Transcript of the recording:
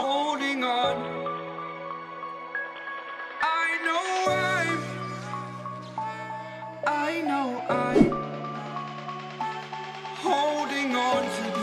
holding on. I know I'm, I know I'm holding on to